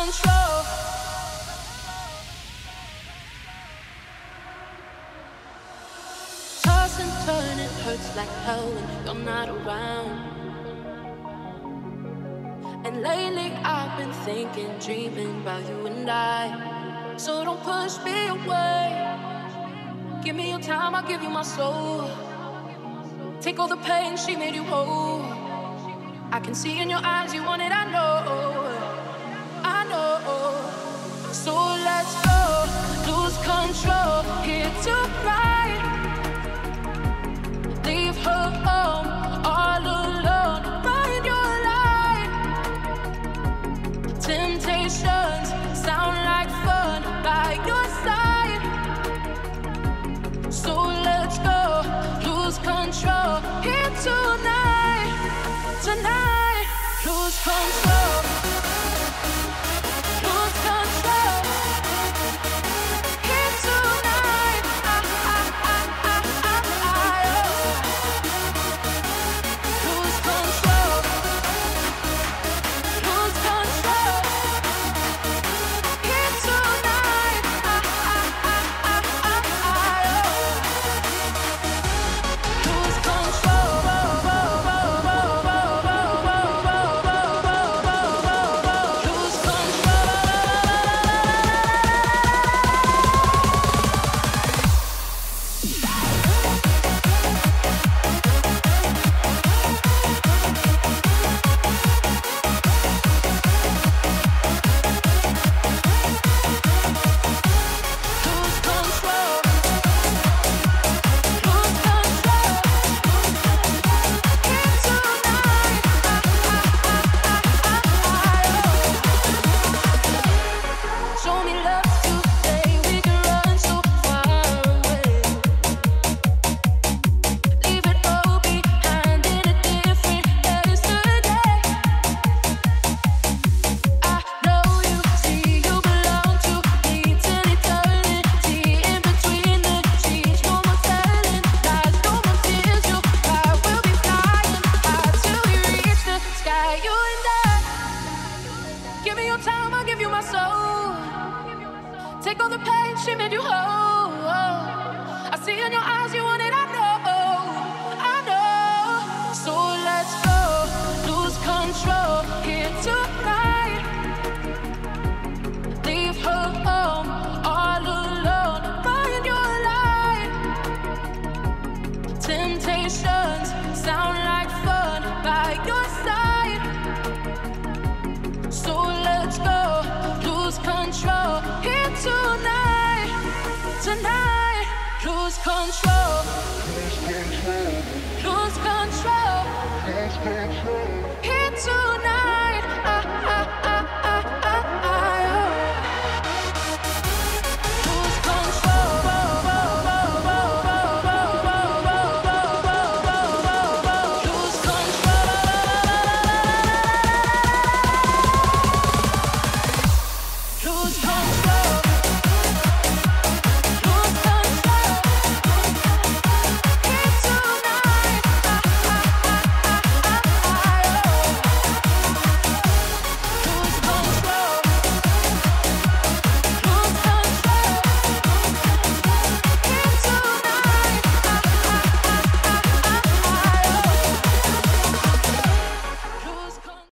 control. Toss and turn, it hurts like hell when you're not around. And lately I've been thinking, dreaming about you and I. So don't push me away. Give me your time, I'll give you my soul. Take all the pain she made you hold. I can see in your eyes you want it, I know. Control here tonight. Leave her home all alone. Find your light. Temptations sound like fun by your side. So let's go, lose control here tonight. Tonight, lose control. Give me your time, I'll give you my soul. Take all the pain, she made you whole. I see in your eyes you want it, I know, I know. So let's go, lose control here tonight. Leave her home all alone. Find your light. Temptations sound like tonight. Tonight, lose control.